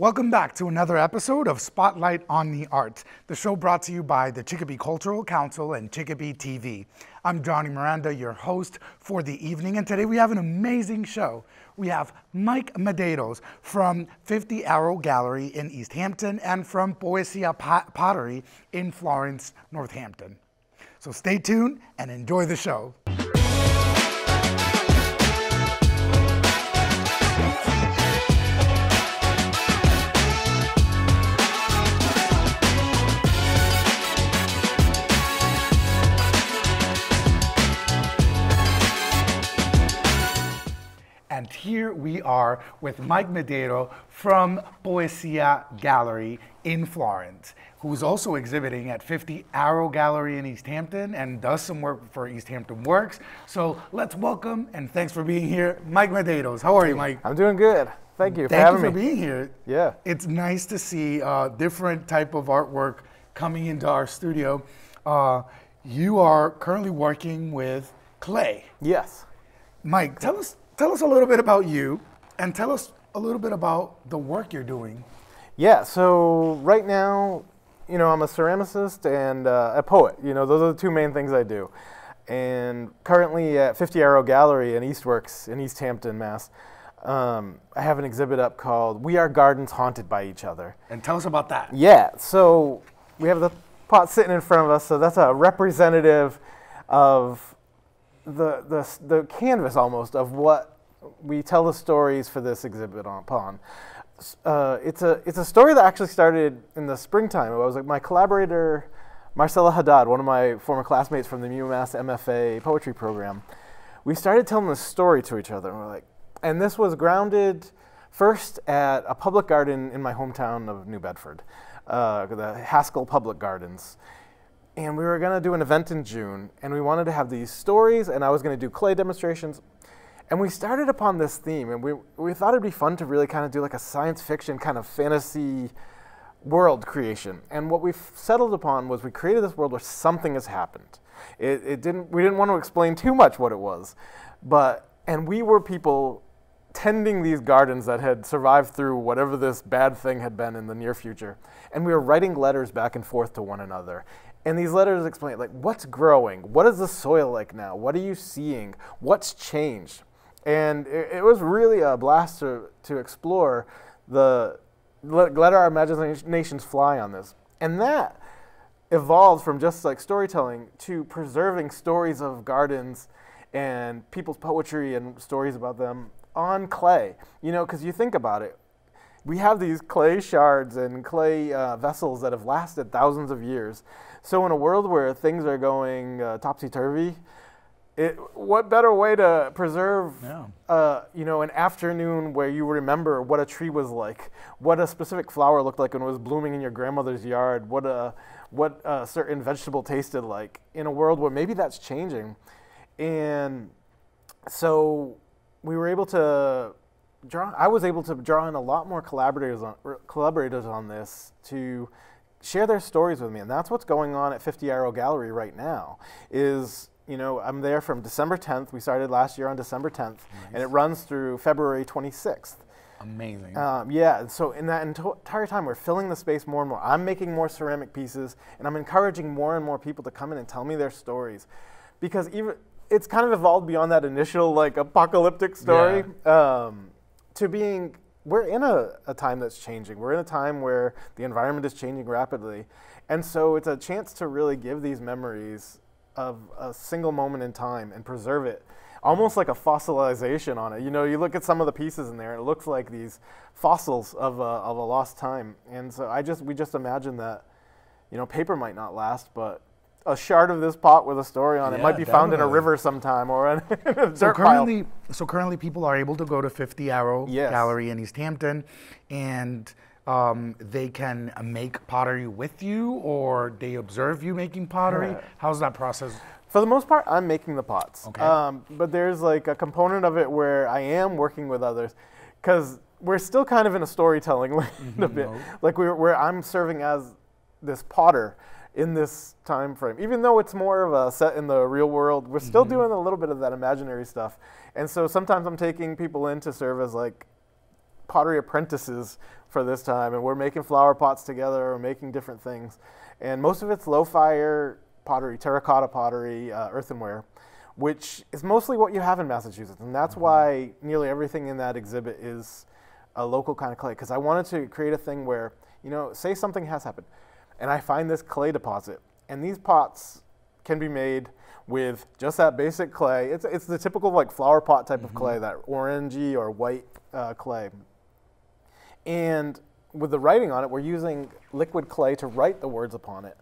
Welcome back to another episode of Spotlight on the Arts, the show brought to you by the Chicopee Cultural Council and Chicopee TV. I'm Johnny Miranda, your host for the evening, and today we have an amazing show. We have Mike Medeiros from 50 Arrow Gallery in Easthampton and from Poesia Pottery in Florence, Northampton. So stay tuned and enjoy the show. Here we are with Mike Medeiro from Poesia Gallery in Florence, who's also exhibiting at 50 Arrow Gallery in Easthampton and does some work for Easthampton Works. So let's welcome and thanks for being here, Mike Medeiros. How are you, Mike? I'm doing good. Thank you for Thank you for me. being here. Yeah. It's nice to see uh, different type of artwork coming into our studio. Uh, you are currently working with clay. Yes. Mike, tell us tell us a little bit about you and tell us a little bit about the work you're doing. Yeah. So right now, you know, I'm a ceramicist and uh, a poet. You know, those are the two main things I do. And currently at 50 Arrow Gallery in Eastworks in Easthampton, Mass. Um, I have an exhibit up called "We Are Gardens Haunted by Each Other." And tell us about that. Yeah, so we have the pot sitting in front of us, so that's a representative of the, the, the canvas almost of what we tell the stories for this exhibit on, upon. Uh, it's, a, it's a story that actually started in the springtime. I was like my collaborator, Marcella Haddad, one of my former classmates from the UMass MFA poetry program. We started telling this story to each other, and we're like, and this was grounded first at a public garden in my hometown of New Bedford, uh, the Haskell Public Gardens. And we were going to do an event in June, and we wanted to have these stories, and I was going to do clay demonstrations. And we started upon this theme, and we, we thought it'd be fun to really kind of do like a science fiction kind of fantasy world creation. And what we settled upon was we created this world where something has happened. It, it didn't, we didn't want to explain too much what it was, but, and we were people tending these gardens that had survived through whatever this bad thing had been in the near future. And we were writing letters back and forth to one another. And these letters explain like what's growing, what is the soil like now, what are you seeing, what's changed. And it, it was really a blast to, to explore the let, let our imaginations fly on this. And that evolved from just like storytelling to preserving stories of gardens and people's poetry and stories about them on clay. You know, because you think about it, we have these clay shards and clay uh, vessels that have lasted thousands of years. So in a world where things are going uh, topsy turvy, it, what better way to preserve, Yeah. uh, you know, an afternoon where you remember what a tree was like, what a specific flower looked like when it was blooming in your grandmother's yard, what a what a certain vegetable tasted like in a world where maybe that's changing, and so we were able to draw. I was able to draw in a lot more collaborators on er, collaborators on this to share their stories with me, and that's what's going on at 50 Arrow Gallery right now. Is you know I'm there from December 10th. We started last year on December 10th, and it runs through February 26th. Amazing. Um, yeah, so in that entire time, we're filling the space more and more. I'm making more ceramic pieces, and I'm encouraging more and more people to come in and tell me their stories, because even it's kind of evolved beyond that initial like apocalyptic story um, to being we're in a, a time that's changing. We're in a time where the environment is changing rapidly, and so it's a chance to really give these memories of a single moment in time and preserve it almost like a fossilization on it. You know, you look at some of the pieces in there, and it looks like these fossils of a, of a lost time. And so I just we just imagine that, you know, paper might not last, but a shard of this pot with a story on it Yeah, might be found in a river sometime or in a dirt so pile. currently, so currently, people are able to go to 50 Arrow Yes. Gallery in Easthampton, and um, they can make pottery with you, or they observe you making pottery. Correct. How's that process? For the most part, I'm making the pots. Okay. Um, but there's like a component of it where I am working with others, because we're still kind of in a storytelling land a bit. Like we're, where I'm serving as this potter in this time frame. Even though it's more of a set in the real world, we're still Mm-hmm. doing a little bit of that imaginary stuff. And so sometimes I'm taking people in to serve as like pottery apprentices for this time, and we're making flower pots together, or making different things, and most of it's low fire pottery, terracotta pottery, uh, earthenware, which is mostly what you have in Massachusetts, and that's why nearly everything in that exhibit is a local kind of clay. Because I wanted to create a thing where you know, say something has happened, and I find this clay deposit, and these pots can be made with just that basic clay. It's, it's the typical like flower pot type of clay, that orangey or white uh, clay. And with the writing on it, we're using liquid clay to write the words upon it.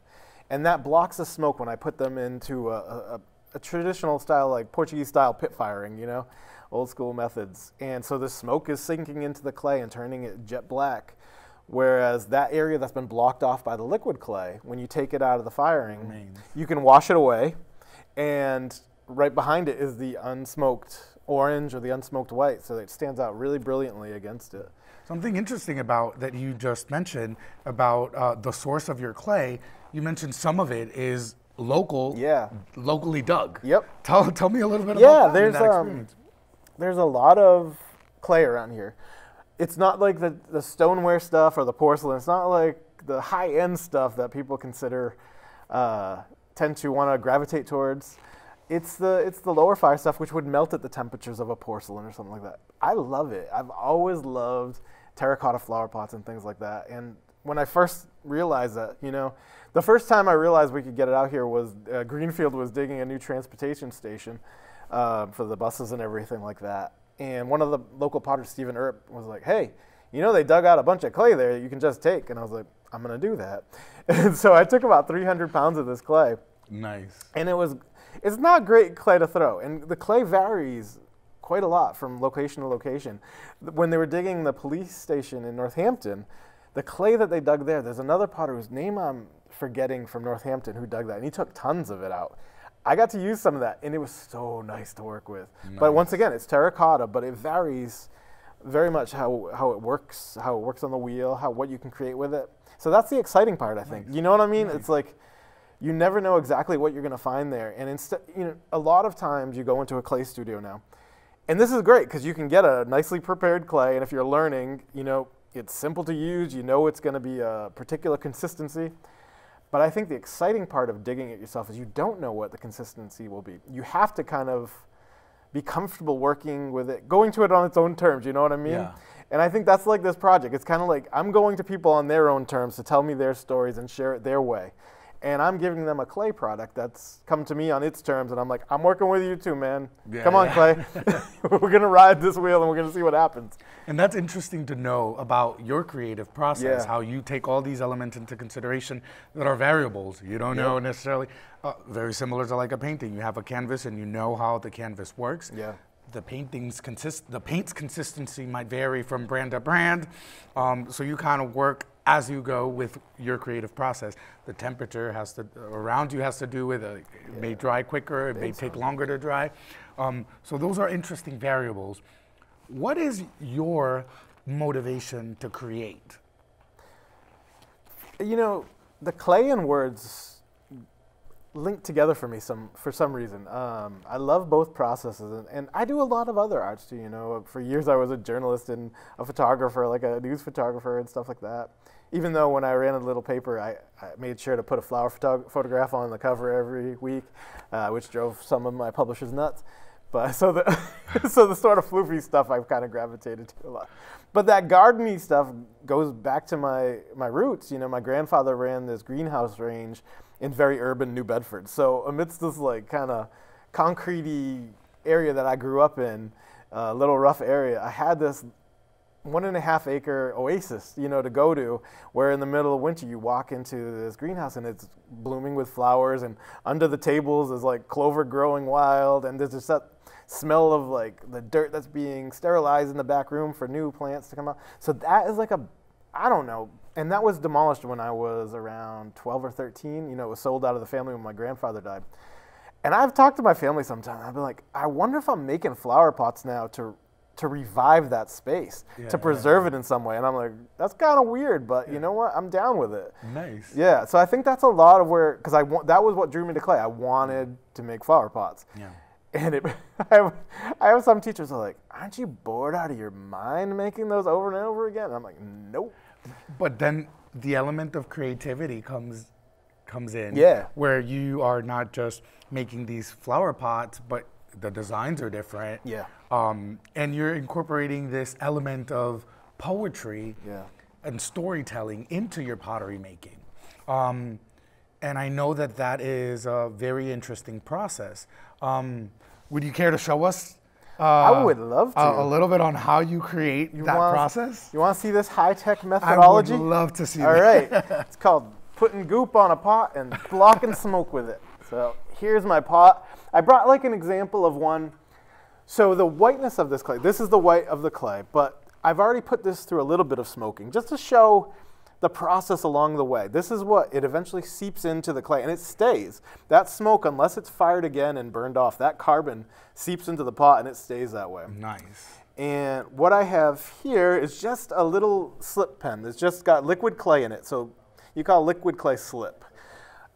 And that blocks the smoke when I put them into a, a, a traditional style, like Portuguese style pit firing, you know, old school methods. And so the smoke is sinking into the clay and turning it jet black. Whereas that area that's been blocked off by the liquid clay, when you take it out of the firing, Remains. you can wash it away. And right behind it is the unsmoked orange or the unsmoked white. So it stands out really brilliantly against it. Something interesting about that you just mentioned about uh, the source of your clay. You mentioned some of it is local, Yeah. locally dug. Yep. Tell tell me a little bit Yeah, about that, Yeah, there's, um, there's a lot of clay around here. It's not like the, the stoneware stuff or the porcelain. It's not like the high end stuff that people consider uh, tend to want to gravitate towards. It's the it's the lower fire stuff which would melt at the temperatures of a porcelain or something like that. I love it. I've always loved terracotta flower pots and things like that. And when I first realized that, you know, the first time I realized we could get it out here was uh, Greenfield was digging a new transportation station uh, for the buses and everything like that. And one of the local potters, Stephen Earp, was like, "Hey, you know they dug out a bunch of clay there. You can just take." And I was like, "I'm gonna do that." And so I took about 300 pounds of this clay, Nice. and it was it's not great clay to throw and the clay varies quite a lot from location to location when they were digging the police station in northampton the clay that they dug there there's another potter whose name i'm forgetting from northampton who dug that and he took tons of it out i got to use some of that and it was so nice to work with but once again it's terracotta but it varies very much how, how it works how it works on the wheel how what you can create with it so that's the exciting part i think you know what i mean it's like you never know exactly what you're going to find there. And instead, you know, a lot of times you go into a clay studio now, and this is great because you can get a nicely prepared clay, and if you're learning, you know, it's simple to use. You know, it's going to be a particular consistency. But I think the exciting part of digging it yourself is you don't know what the consistency will be. You have to kind of be comfortable working with it, going to it on its own terms. You know what I mean? Yeah. And I think that's like this project. It's kind of like I'm going to people on their own terms to tell me their stories and share it their way. And I'm giving them a clay product that's come to me on its terms, and I'm like, I'm working with you too, man. Yeah, come on, yeah. Clay. we're gonna ride this wheel, and we're gonna see what happens. And that's interesting to know about your creative process, Yeah. how you take all these elements into consideration that are variables. You don't know necessarily, uh, very similar to like a painting. You have a canvas and you know how the canvas works. Yeah. The paintings consist, the paint's consistency might vary from brand to brand. Um, so you kind of work as you go with your creative process. The temperature has to, around you has to do with it. It may dry quicker, it may take longer to dry. Um, so those are interesting variables. What is your motivation to create? You know, the clay in words link together for me some for some reason. Um, I love both processes, and, and I do a lot of other arts too. You know, for years I was a journalist and a photographer, like a news photographer and stuff like that. Even though when I ran a little paper, I, I made sure to put a flower photog- photograph on the cover every week, uh, which drove some of my publishers nuts. But so the so the sort of floofy stuff I've kind of gravitated to a lot. But that gardeny stuff goes back to my my roots. You know, my grandfather ran this greenhouse range in very urban New Bedford. So amidst this like kind of concretey area that I grew up in, a little rough area, I had this one and a half acre oasis, you know, to go to, where in the middle of winter you walk into this greenhouse and it's blooming with flowers, and under the tables is like clover growing wild, and there's just that smell of like the dirt that's being sterilized in the back room for new plants to come out. So that is like a, I don't know, and that was demolished when I was around 12 or 13. You know, it was sold out of the family when my grandfather died. And I've talked to my family sometimes. I've been like, I wonder if I'm making flower pots now to to revive that space, Yeah, to preserve it in some way. And I'm like, that's kind of weird, but you know what? I'm down with it. Nice. Yeah. So I think that's a lot of where, because I want that was what drew me to clay. I wanted to make flower pots. Yeah. And it, I, have, I have some teachers who are like, aren't you bored out of your mind making those over and over again? And I'm like, nope. But then the element of creativity comes comes in. Yeah. Where you are not just making these flower pots, but the designs are different. Yeah. Um, and you're incorporating this element of poetry Yeah. and storytelling into your pottery making. Um, and I know that that is a very interesting process. Um, would you care to show us? Uh, I would love to. A, a little bit on how you create that wanna- process. You want to see this high tech methodology? I would love to see All that. right. it's called putting goop on a pot and blocking smoke with it. So here's my pot. I brought like an example of one. So the whiteness of this clay, this is the white of the clay, but I've already put this through a little bit of smoking just to show the process along the way. This is what it eventually seeps into the clay and it stays. That smoke, unless it's fired again and burned off, that carbon seeps into the pot and it stays that way. Nice. And what I have here is just a little slip pen. It's just got liquid clay in it. So you call liquid clay slip.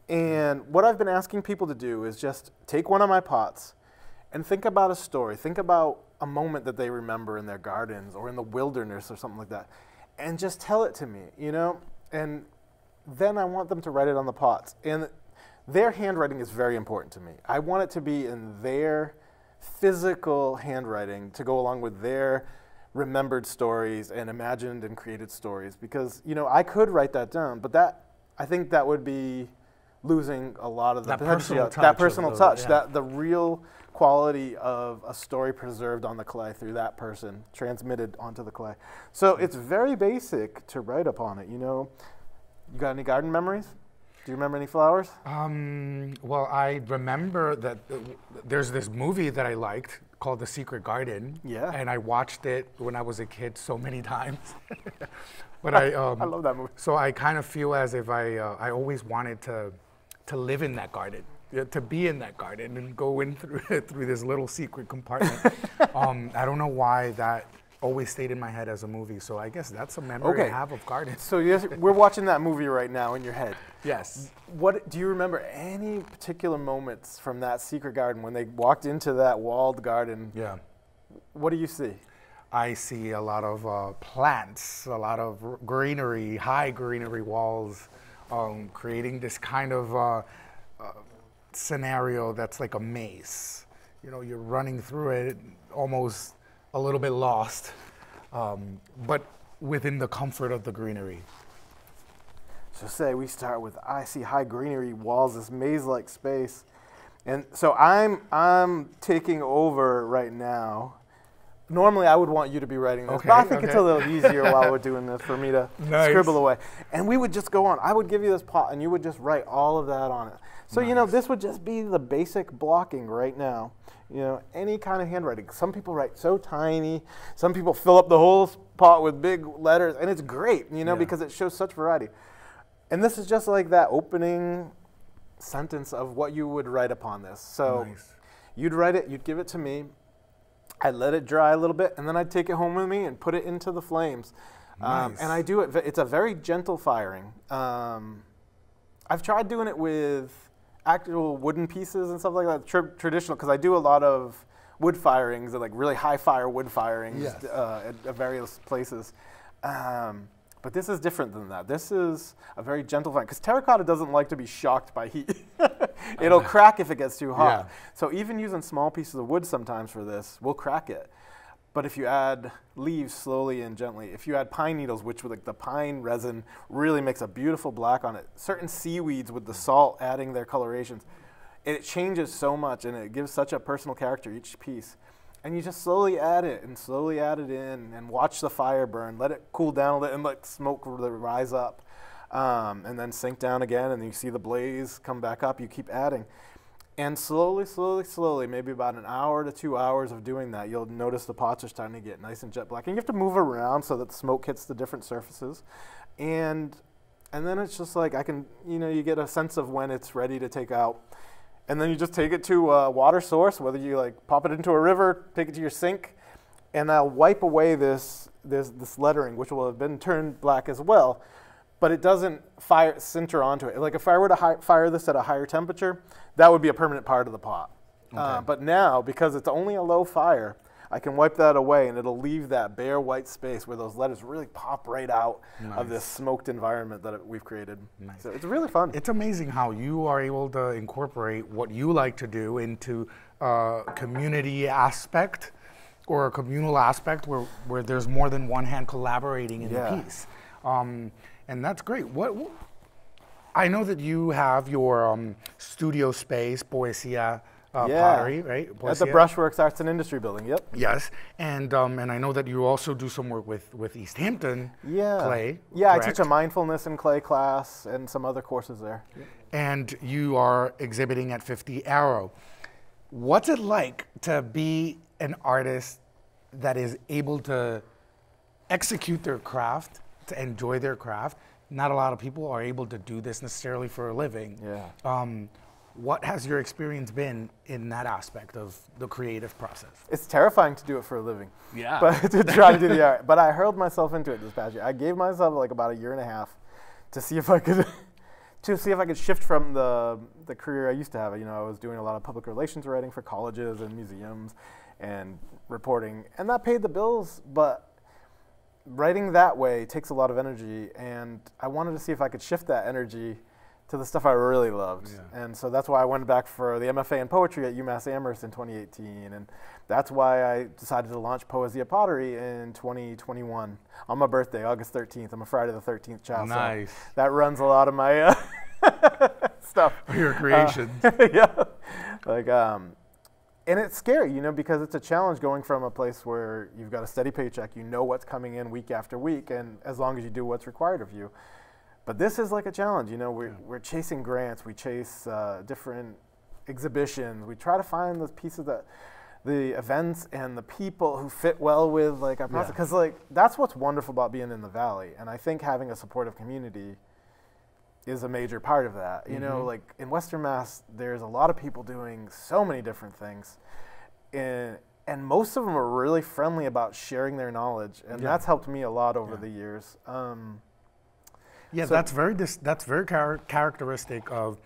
And what I've been asking people to do is just take one of my pots and think about a story. Think about a moment that they remember in their gardens or in the wilderness or something like that. And just tell it to me, you know? And then I want them to write it on the pots. And their handwriting is very important to me. I want it to be in their physical handwriting to go along with their remembered stories and imagined and created stories because you know I could write that down but that I think that would be losing a lot of the That potential- personal touch that personal the- touch yeah. that the real quality of a story preserved on the clay through that person transmitted onto the clay so it's very basic to write upon it you know you got any garden memories do you remember any flowers Um, well, I remember that uh, there's this movie that I liked called The Secret Garden. Yeah. And I watched it when I was a kid so many times. but I, um, I love that movie So I kind of feel as if I, uh, I always wanted to, to live in that garden, to be in that garden and go in through through this little secret compartment. um, I don't know why that always stayed in my head as a movie. So I guess that's a memory I Okay. have of gardens. so yes, we're watching that movie right now in your head Yes. What do you remember any particular moments from that secret garden when they walked into that walled garden? Yeah. What do you see? I see a lot of uh, plants, a lot of greenery, high greenery walls, um, creating this kind of uh, uh, scenario that's like a maze. You know, you're running through it almost a little bit lost, um, but within the comfort of the greenery. So say we start with I see high greenery walls, this maze-like space, and so I'm I'm taking over right now. Normally, I would want you to be writing this, but I Okay, think it's a little easier while we're doing this for me to Nice. scribble away. And we would just go on. I would give you this pot, and you would just write all of that on it. So you know, this would just be the basic blocking right now. You know, any kind of handwriting. Some people write so tiny. Some people fill up the whole s- pot with big letters, and it's great. You know, Yeah. because it shows such variety. And this is just like that opening sentence of what you would write upon this. So Nice. you'd write it, you'd give it to me. I'd let it dry a little bit, and then I'd take it home with me and put it into the flames. Um, and I do it. It's a very gentle firing. Um, I've tried doing it with actual wooden pieces and stuff like that, tr- traditional, because I do a lot of wood firings, and like really high fire wood firings Yes. uh, at, at various places. Um, but this is different than that. This is a very gentle fire, because terracotta doesn't like to be shocked by heat. It'll crack if it gets too hot. Yeah. So even using small pieces of wood sometimes for this will crack it. But if you add leaves slowly and gently, if you add pine needles, which with like the pine resin really makes a beautiful black on it, certain seaweeds with the salt adding their colorations, it changes so much and it gives such a personal character each piece. And you just slowly add it and slowly add it in and watch the fire burn. Let it cool down a little and let smoke rise up. Um, and then sink down again and you see the blaze come back up. You keep adding. And slowly, slowly, slowly, maybe about an hour to two hours of doing that, you'll notice the pots are starting to get nice and jet black. And you have to move around so that the smoke hits the different surfaces. And and then it's just like I can, you know, you get a sense of when it's ready to take out. And then you just take it to a water source, whether you like pop it into a river, take it to your sink, and I'll wipe away this this this lettering, which will have been turned black as well. But it doesn't fire center onto it. Like if I were to hi- fire this at a higher temperature, that would be a permanent part of the pot. Uh, but now, because it's only a low fire, I can wipe that away and it'll leave that bare white space where those letters really pop right out of this smoked environment that we've created. So it's really fun. It's amazing how you are able to incorporate what you like to do into a community aspect or a communal aspect where, where there's more than one hand collaborating in Yeah. the piece. Um, and that's great. What, what I know that you have your um, studio space, Poesia uh, Pottery, right? At the Poesia. Brushworks Arts and Industry Building. Yep. Yes, and um, and I know that you also do some work with with Easthampton Yeah. Clay. Yeah, I teach a mindfulness and clay class and some other courses there. and you are exhibiting at 50 Arrow. What's it like to be an artist that is able to execute their craft, to enjoy their craft? Not a lot of people are able to do this necessarily for a living. Yeah. Um, what has your experience been in that aspect of the creative process? It's terrifying to do it for a living. Yeah. But to try to do the art. But I hurled myself into it this past year. I gave myself like about a year and a half to see if I could to see if I could shift from the the career I used to have. You know, I was doing a lot of public relations writing for colleges and museums and reporting, and that paid the bills, but writing that way takes a lot of energy and I wanted to see if I could shift that energy to the stuff I really loved. Yeah. And so that's why I went back for the MFA in poetry at UMass Amherst in 2018 and that's why I decided to launch Poesia Pottery in 2021 on my birthday, August 13th. I'm a Friday the 13th child. so Nice. that runs a lot of my uh, stuff. Your creations. yeah. Like, um, and it's scary, you know, because it's a challenge going from a place where you've got a steady paycheck, you know what's coming in week after week, and as long as you do what's required of you. But this is like a challenge, you know, we're, we're chasing grants, we chase uh, different exhibitions, we try to find the pieces that the events and the people who fit well with like our process. Because like that's what's wonderful about being in the valley and i think having a supportive community is a major part of that. You know, like in Western Mass, there's a lot of people doing so many different things, and and most of them are really friendly about sharing their knowledge, and Yeah. that's helped me a lot over Yeah. the years. Um, Yeah, So- that's very dis- that's very char- characteristic of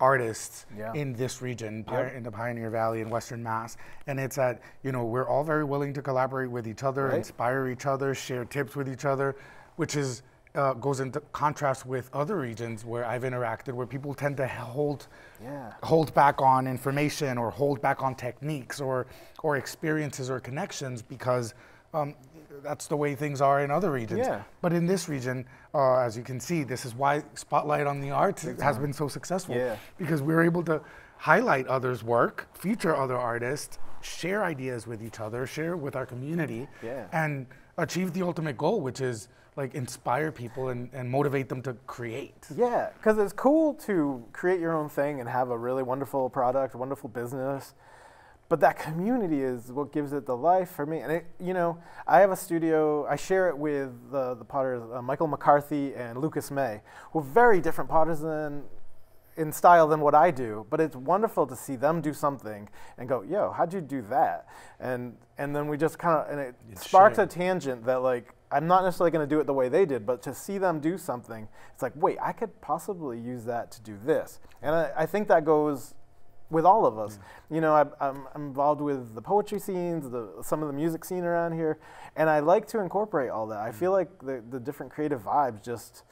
artists Yeah. in this region, Yep. in the Pioneer Valley in Western Mass, and it's that you know we're all very willing to collaborate with each other, Right. inspire each other, share tips with each other, which is uh, goes into contrast with other regions where I've interacted, where people tend to hold yeah, hold back on information or hold back on techniques or or experiences or connections because um, that's the way things are in other regions. Yeah. But in this region, uh, as you can see, this is why Spotlight on the Arts has been so successful. Yeah. Because we're able to highlight others' work, feature other artists, share ideas with each other, share with our community, Yeah. and achieve the ultimate goal, which is like inspire people and, and motivate them to create. yeah, because it's cool to create your own thing and have a really wonderful product, wonderful business. But that community is what gives it the life for me. And it, you know, I have a studio. I share it with the the potters, uh, Michael McCarthy and Lucas May, who are very different potters than in style than what I do. But it's wonderful to see them do something and go, "Yo, how'd you do that?" And and then we just kind of and it It's sparks shared. a tangent that like I'm not necessarily going to do it the way they did, but to see them do something, it's like, wait, I could possibly use that to do this. And I, I think that goes with all of us. Mm. You know, I, I'm, I'm involved with the poetry scenes, the, some of the music scene around here, and I like to incorporate all that. I feel mm. like the, the different creative vibes just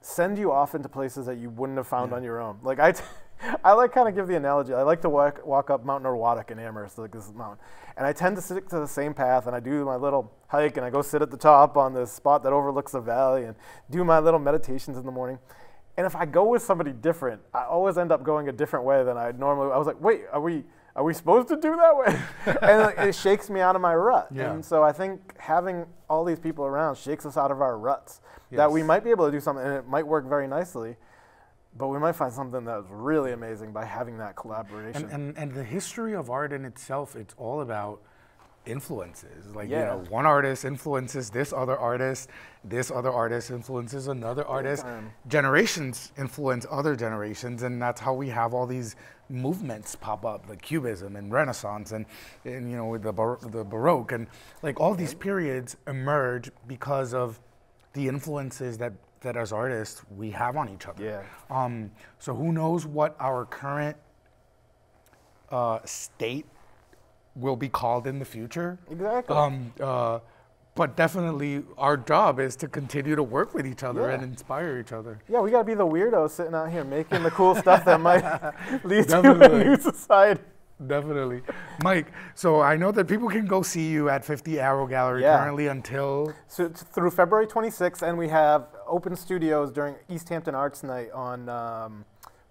send you off into places that you wouldn't have found on your own. Like I, t- I like kind of give the analogy. I like to walk walk up Mount Norwottuck in Amherst, like this mountain, and I tend to stick to the same path. And I do my little hike, and I go sit at the top on this spot that overlooks the valley, and do my little meditations in the morning. And if I go with somebody different, I always end up going a different way than I normally. I was like, wait, are we? Are we supposed to do that way? and like, it shakes me out of my rut. Yeah. And so I think having all these people around shakes us out of our ruts. That we might be able to do something, and it might work very nicely, but we might find something that's really amazing by having that collaboration. And, and, and the history of art in itself, it's all about influences. Like, you know, one artist influences this other artist, this other artist influences another artist. time. Generations influence other generations, and that's how we have all these movements pop up, like Cubism and Renaissance and, and you know, the, Bar- the Baroque. And like all these periods emerge because of the influences that, that as artists we have on each other. Yeah. Um, so who knows what our current uh, state will be called in the future. Exactly. Um, uh, but definitely, our job is to continue to work with each other Yeah. and inspire each other. yeah, we got to be the weirdos sitting out here making the cool stuff that might lead to a new society. Definitely. Mike, so I know that people can go see you at 50 Arrow Gallery Yeah. currently until. So through February 26th, and we have open studios during Easthampton Arts Night on um,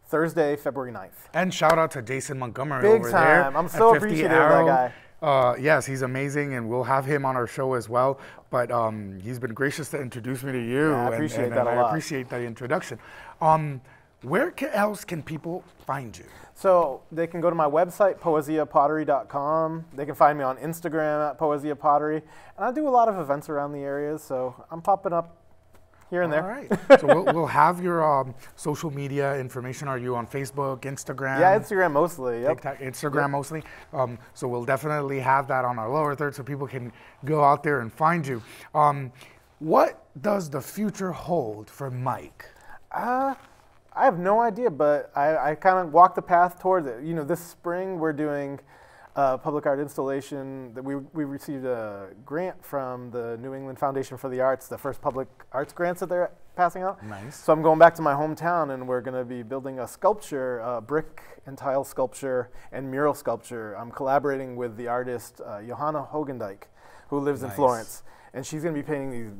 Thursday, February 9th. And shout out to Jason Montgomery Big over there. time. I'm so 50 appreciative of that guy. Uh, yes, he's amazing, and we'll have him on our show as well. But um, he's been gracious to introduce me to you. Yeah, I and- appreciate and, that and a I lot. appreciate that introduction. Um, where else can people find you? So they can go to my website, poesiapottery.com. They can find me on Instagram at Poesia Pottery. And I do a lot of events around the area, so I'm popping up here and All there. All right. so we'll, we'll have your um, social media information. Are you on Facebook, Instagram? Yeah, Instagram mostly. Yep. TikTok, Instagram mostly. Um, so we'll definitely have that on our lower third so people can go out there and find you. Um, what does the future hold for Mike? Uh, I have no idea, but I, I kind of walk the path towards it. You know, this spring we're doing a public art installation that we, we received a grant from the New England Foundation for the Arts, the first public arts grants that they're passing out. Nice. So I'm going back to my hometown and we're going to be building a sculpture, a brick and tile sculpture and mural sculpture. I'm collaborating with the artist uh, Johanna Hogendijk, who lives in Florence. And she's going to be painting these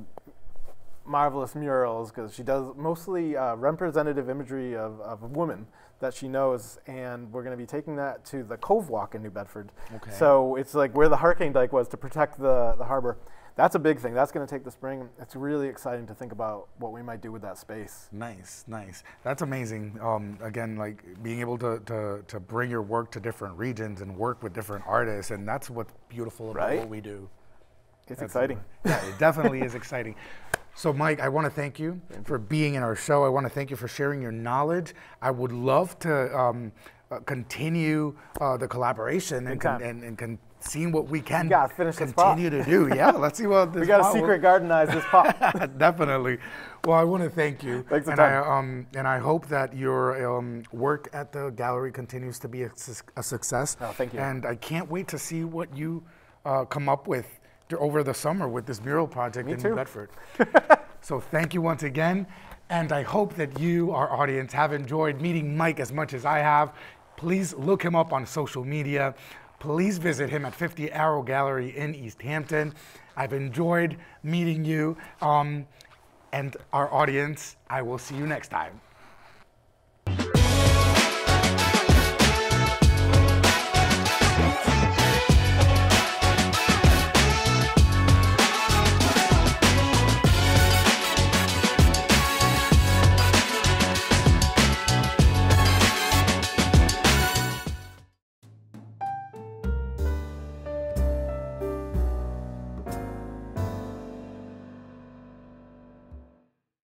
marvelous murals because she does mostly uh, representative imagery of, of a woman that she knows, and we're going to be taking that to the Cove Walk in New Bedford. Okay. So it's like where the hurricane dike was to protect the, the harbor. That's a big thing. That's going to take the spring. It's really exciting to think about what we might do with that space. Nice, nice. That's amazing. Um, again, like being able to, to, to bring your work to different regions and work with different artists, and that's what's beautiful about Right? what we do. It's That's exciting. Yeah, it definitely is exciting. So, Mike, I want to thank you for being in our show. I want to thank you for sharing your knowledge. I would love to um, uh, continue uh, the collaboration and, con- and, and con- seeing what we can gotta finish this pot. continue to do. Yeah, let's see what this We got to secret gardenize this pot. Definitely. Well, I want to thank you, Thanks and I um and I hope that your um, work at the gallery continues to be a, sus- a success. Oh, thank you. And I can't wait to see what you uh, come up with over the summer with this mural project Me in too. New Bedford. so thank you once again, and I hope that you, our audience, have enjoyed meeting Mike as much as I have. Please look him up on social media. Please visit him at 50 Arrow Gallery in Easthampton. I've enjoyed meeting you. Um, and our audience, I will see you next time.